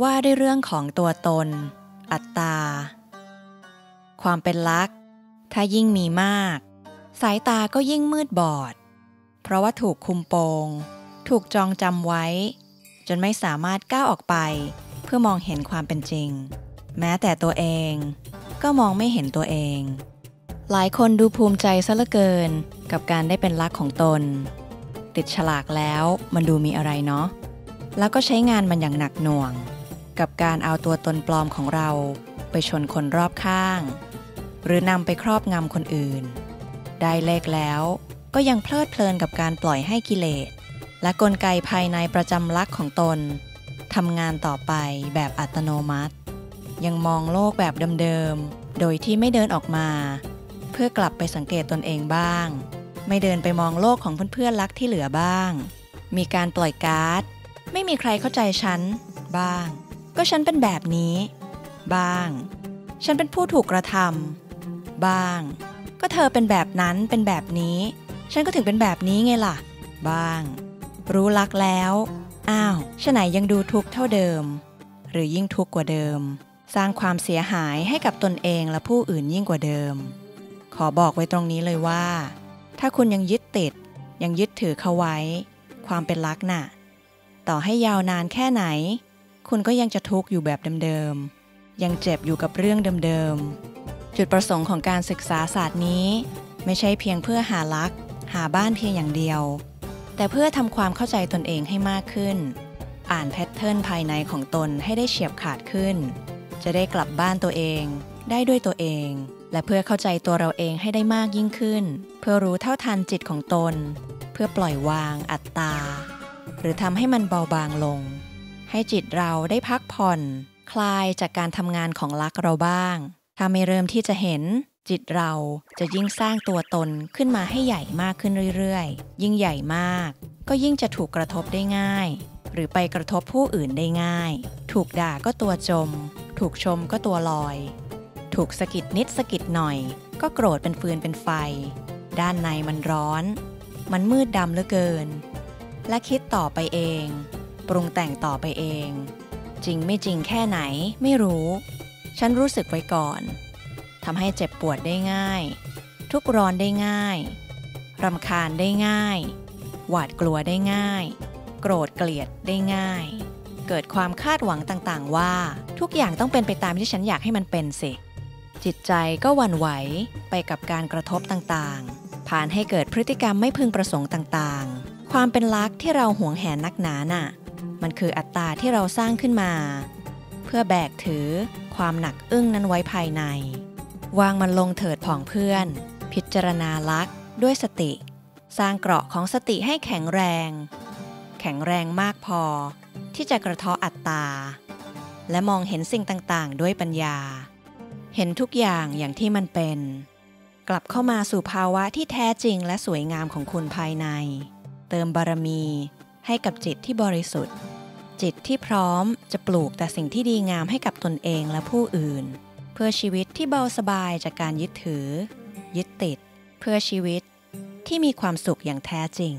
ว่าด้วยเรื่องของตัวตน อัตตา ความเป็นลักษ์ถ้ายิ่งมีมาก สายตาก็ยิ่งมืดบอด เพราะว่าถูกคุมโปง ถูกจองจำไว้ จนไม่สามารถก้าวออกไป เพื่อมองเห็นความเป็นจริง แม้แต่ตัวเองก็มองไม่เห็นตัวเอง หลายคนดูภูมิใจซะเหลือเกินกับการได้เป็นลักของตน ติดฉลากแล้วมันดูมีอะไรเนาะแล้วก็ใช้งานมันอย่างหนักหน่วง กับการเอาตัวตนปลอมของเราไปชนคนรอบข้าง หรือนำไปครอบงำคนอื่น ได้เลขแล้วก็ยังเพลิดเพลินกับการปล่อยให้กิเลส และกลไกภายในประจำลักของตนทำงานต่อไปแบบอัตโนมัติ ยังมองโลกแบบเดิมๆ โดยที่ไม่เดินออกมา เพื่อกลับไปสังเกตตนเองบ้าง ไม่เดินไปมองโลกของเพื่อนๆลักที่เหลือบ้าง มีการปล่อยการ์ด ไม่มีใครเข้าใจฉันบ้าง ก็ฉันเป็นแบบนี้ บ้าง ฉันเป็นผู้ถูกกระทำบ้าง ก็เธอเป็นแบบนั้นเป็นแบบนี้ ฉันก็ถึงเป็นแบบนี้ไงล่ะ บ้าง รู้ลักแล้ว อ้าวฉะไหนยังดูทุกข์เท่าเดิม หรือยิ่งทุกข์กว่าเดิม สร้างความเสียหายให้กับตนเองและผู้อื่นยิ่งกว่าเดิม ขอบอกไว้ตรงนี้เลยว่า ถ้าคุณยังยึดติด ยังยึดถือเขาไว้ ความเป็นลักน่ะ ต่อให้ยาวนานแค่ไหน คุณก็ยังจะทุกข์อยู่แบบเดิมๆ ยังเจ็บอยู่กับเรื่องเดิมๆ จุดประสงค์ของการศึกษาศาสตร์นี้ ไม่ใช่เพียงเพื่อหาลัก หาบ้านเพียงอย่างเดียว แต่เพื่อทำความเข้าใจตนเองให้มากขึ้น อ่านแพทเทิร์นภายในของตนให้ได้เฉียบขาดขึ้น จะได้กลับบ้านตัวเอง ได้ด้วยตัวเอง และเพื่อเข้าใจตัวเราเองให้ได้มากยิ่งขึ้น เพื่อรู้เท่าทันจิตของตน เพื่อปล่อยวางอัตตา หรือทำให้มันเบาบางลง ให้จิตเราได้พักผ่อน คลายจากการทำงานของลักเราบ้าง ถ้าไม่เริ่มที่จะเห็น จิตเราจะยิ่งสร้างตัวตนขึ้นมาให้ใหญ่มากขึ้นเรื่อยๆ ยิ่งใหญ่มาก ก็ยิ่งจะถูกกระทบได้ง่าย หรือไปกระทบผู้อื่นได้ง่าย ถูกด่าก็ตัวจม ถูกชมก็ตัวลอย ถูกสะกิดนิดสะกิดหน่อย ก็โกรธเป็นฟืนเป็นไฟ ด้านในมันร้อน มันมืดดำเหลือเกิน และคิดต่อไปเอง ปรุงแต่งต่อไปเอง จริงไม่จริงแค่ไหนไม่รู้ ฉันรู้สึกไว้ก่อนทำให้เจ็บปวดได้ง่าย ทุกร้อนได้ง่ายรำคาญได้ง่าย หวาดกลัวได้ง่าย โกรธเกลียดได้ง่าย เกิดความคาดหวังต่างๆ ว่า ทุกอย่างต้องเป็นไปตามที่ฉันอยากให้มันเป็นสิ จิตใจก็วันไหวไปกับการกระทบต่างๆ ผ่านให้เกิดพฤติกรรมไม่พึงประสงค์ต่างๆ ความเป็นลักษณ์ที่เราหวงแหนนักหนาน่ะ มันคืออัตตาที่เราสร้างขึ้นมา เพื่อแบกถือความหนักอึ้งนั้นไว้ภายใน วางมันลงเถิดผองเพื่อน พิจารณาลักด้วยสติ สร้างเกราะของสติให้แข็งแรง แข็งแรงมากพอ ที่จะกระเทาะอัตตา และมองเห็นสิ่งต่างๆ ด้วยปัญญา เห็นทุกอย่างอย่างที่มันเป็น กลับเข้ามาสู่ภาวะที่แท้จริงและสวยงามของคุณภายใน เติมบารมี ให้กับจิตที่บริสุทธิ์ จิตที่พร้อมจะปลูกแต่สิ่งที่ดีงามให้กับตนเองและผู้อื่น เพื่อชีวิตที่เบาสบายจากการยึดถือ ยึดติด เพื่อชีวิตที่มีความสุขอย่างแท้จริง